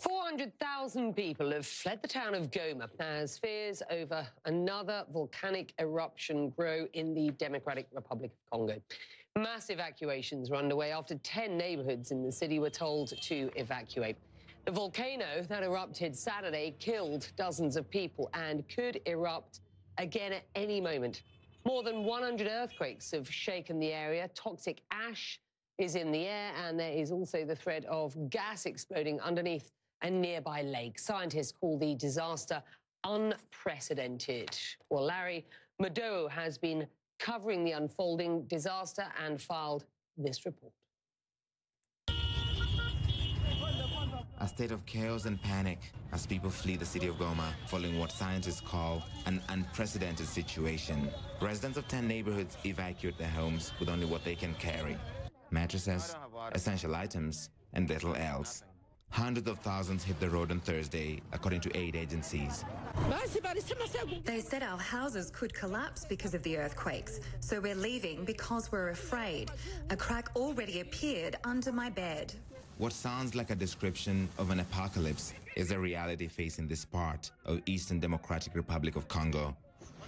400,000 people have fled the town of Goma as fears over another volcanic eruption grow in the Democratic Republic of Congo. Mass evacuations were underway after 10 neighborhoods in the city were told to evacuate. The volcano that erupted Saturday killed dozens of people and could erupt again at any moment. More than 100 earthquakes have shaken the area. Toxic ash is in the air, and there is also the threat of gas exploding underneath a nearby lake. Scientists call the disaster unprecedented. Well, Larry Madowo has been covering the unfolding disaster and filed this report. A state of chaos and panic as people flee the city of Goma following what scientists call an unprecedented situation. Residents of 10 neighborhoods evacuate their homes with only what they can carry mattresses, essential items, and little else. Hundreds of thousands hit the road on Thursday, according to aid agencies. They said our houses could collapse because of the earthquakes, so we're leaving because we're afraid. A crack already appeared under my bed. What sounds like a description of an apocalypse is a reality facing this part of Eastern Democratic Republic of Congo.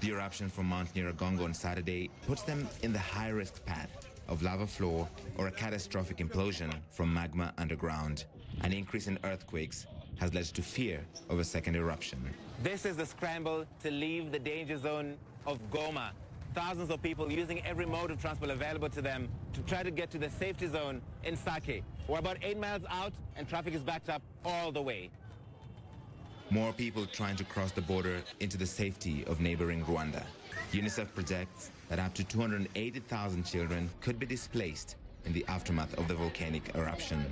The eruption from Mount Nyiragongo on Saturday puts them in the high-risk path of lava flow or a catastrophic implosion from magma underground. An increase in earthquakes has led to fear of a second eruption. This is the scramble to leave the danger zone of Goma. Thousands of people using every mode of transport available to them to try to get to the safety zone in Sake. We're about eight miles out and traffic is backed up all the way. More people trying to cross the border into the safety of neighboring Rwanda. UNICEF projects that up to 280,000 children could be displaced in the aftermath of the volcanic eruption.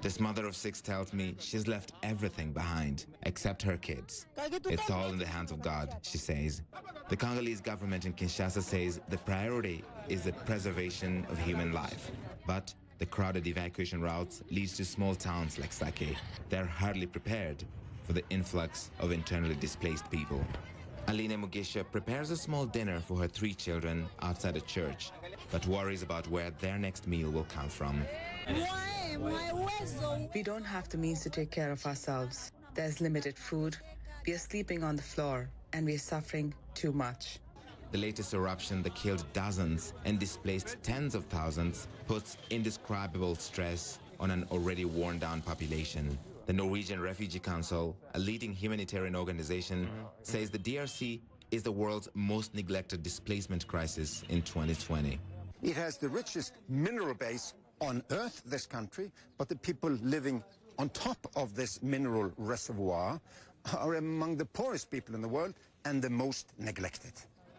This mother of six tells me she's left everything behind except her kids. It's all in the hands of God, she says. The Congolese government in Kinshasa says the priority is the preservation of human life. But the crowded evacuation routes leads to small towns like Sake. They're hardly prepared for the influx of internally displaced people. Aline Mugisha prepares a small dinner for her three children outside a church, but worries about where their next meal will come from. We don't have the means to take care of ourselves. There's limited food. We are sleeping on the floor, and we are suffering too much. The latest eruption that killed dozens and displaced tens of thousands puts indescribable stress on an already worn down population. The Norwegian Refugee Council, a leading humanitarian organization, says the DRC is the world's most neglected displacement crisis in 2020. It has the richest mineral base on earth, this country, but the people living on top of this mineral reservoir are among the poorest people in the world and the most neglected.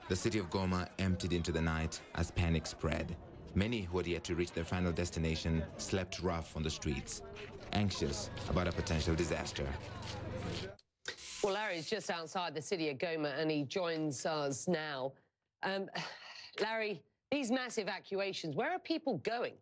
The city of Goma emptied into the night as panic spread. Many who had yet to reach their final destination slept rough on the streets, anxious about a potential disaster. Well, Larry's just outside the city of Goma and he joins us now. Um, Larry, these mass evacuations, where are people going?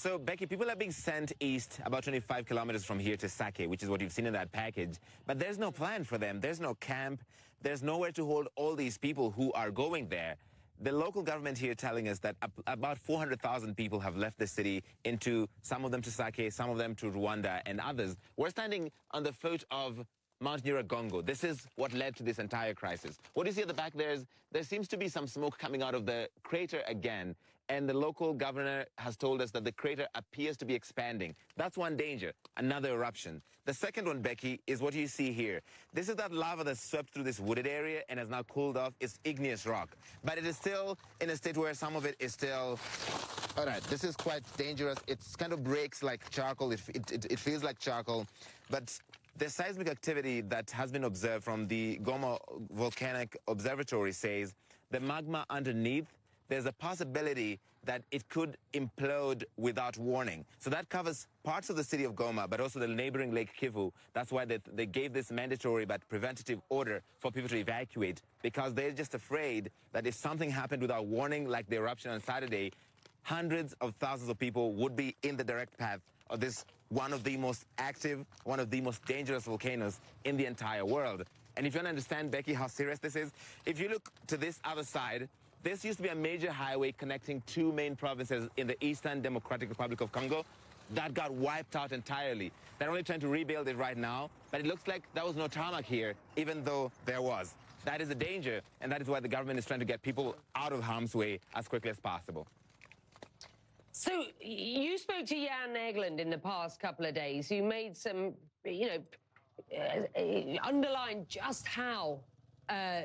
So, Becky, people are being sent east about 25 kilometers from here to Sake, which is what you've seen in that package. But there's no plan for them. There's no camp. There's nowhere to hold all these people who are going there. The local government here telling us that about 400,000 people have left the city into some of them to Sake, some of them to Rwanda and others. We're standing on the foot of Mount Nyiragongo. This is what led to this entire crisis. What do you see at the back there is there seems to be some smoke coming out of the crater again. And the local governor has told us that the crater appears to be expanding. That's one danger, another eruption. The second one, Becky, is what you see here. This is that lava that swept through this wooded area and has now cooled off. It's igneous rock. But it is still in a state where some of it is still all right, this is quite dangerous. It kind of breaks like charcoal. It, it, it, feels like charcoal. But the seismic activity that has been observed from the Goma Volcanic Observatory says the magma underneath there's a possibility that it could implode without warning. So that covers parts of the city of Goma, but also the neighboring Lake Kivu. That's why they, they gave this mandatory but preventative order for people to evacuate because they're just afraid that if something happened without warning, like the eruption on Saturday, hundreds of thousands of people would be in the direct path of this one of the most active, one of the most dangerous volcanoes in the entire world. And if you want to understand, Becky, how serious this is, if you look to this other side, this used to be a major highway connecting two main provinces in the Eastern Democratic Republic of Congo. that got wiped out entirely. They're only trying to rebuild it right now, but it looks like there was no tarmac here, even though there was. That is a danger, and that is why the government is trying to get people out of harm's way as quickly as possible. So you spoke to Jan Egeland in the past couple of days. You made some, you know, uh, uh, underline just how uh,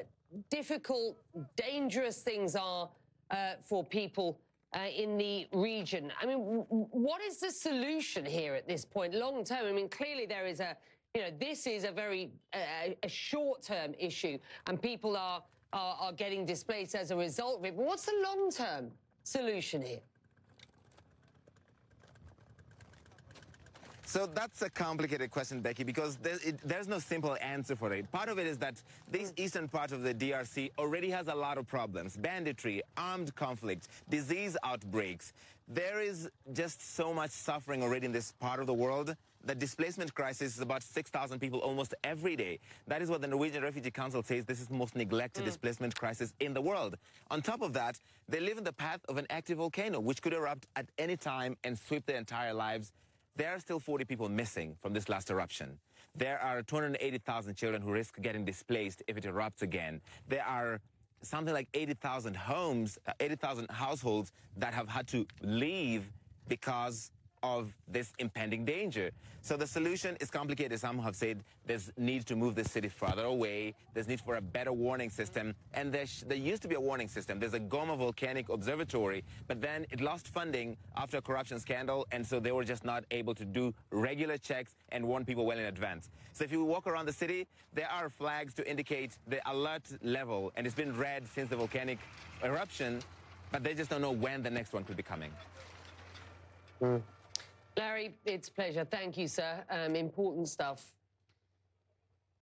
difficult, dangerous things are uh, for people uh, in the region. I mean, what is the solution here at this point, long term? I mean, clearly there is a, you know, this is a very a short-term issue, and people are, are are getting displaced as a result of it. But what's the long-term solution here? So that's a complicated question, Becky, because there, it, there's no simple answer for it. Part of it is that this mm. eastern part of the DRC already has a lot of problems. Banditry, armed conflict, disease outbreaks. There is just so much suffering already in this part of the world. The displacement crisis is about 6,000 people almost every day. That is what the Norwegian Refugee Council says this is the most neglected mm. displacement crisis in the world. On top of that, they live in the path of an active volcano, which could erupt at any time and sweep their entire lives there are still 40 people missing from this last eruption. There are 280,000 children who risk getting displaced if it erupts again. There are something like 80,000 homes, uh, 80,000 households that have had to leave because of this impending danger. So the solution is complicated. Some have said there's need to move the city further away. There's need for a better warning system. And there, there used to be a warning system. There's a Goma Volcanic Observatory, but then it lost funding after a corruption scandal, and so they were just not able to do regular checks and warn people well in advance. So if you walk around the city, there are flags to indicate the alert level, and it's been red since the volcanic eruption, but they just don't know when the next one could be coming. Mm. Larry, it's a pleasure. Thank you, sir. Um, important stuff.